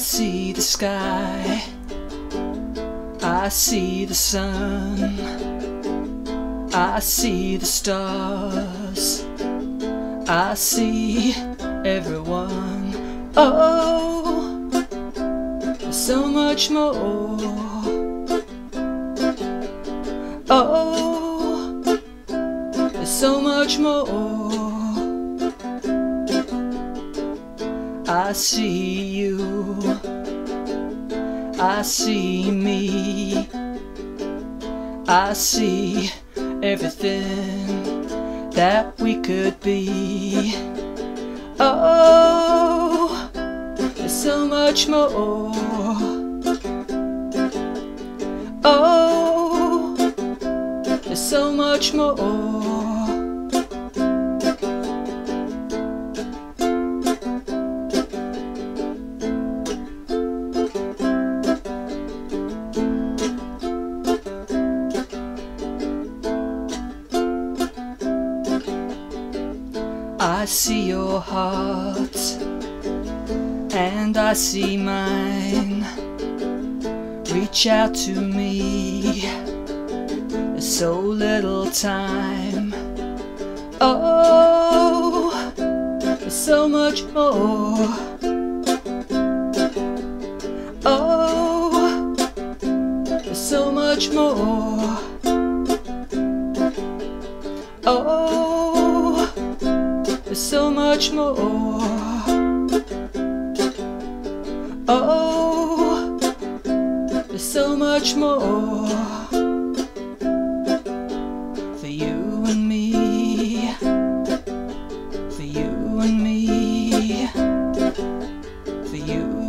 see the sky. I see the sun. I see the stars. I see everyone. Oh, there's so much more. Oh, there's so much more. I see you. I see me. I see everything that we could be. Oh, there's so much more. Oh, there's so much more. I see your heart and I see mine. Reach out to me, there's so little time. Oh, there's so much more. Oh, there's so much more. Oh, there's so much more. Oh, there's so much more for you and me. For you and me. For you.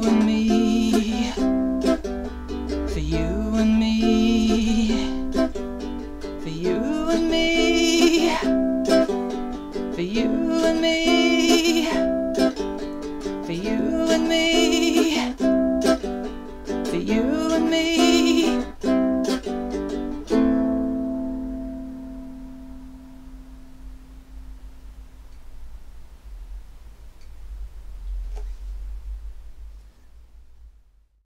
and me, for you and me.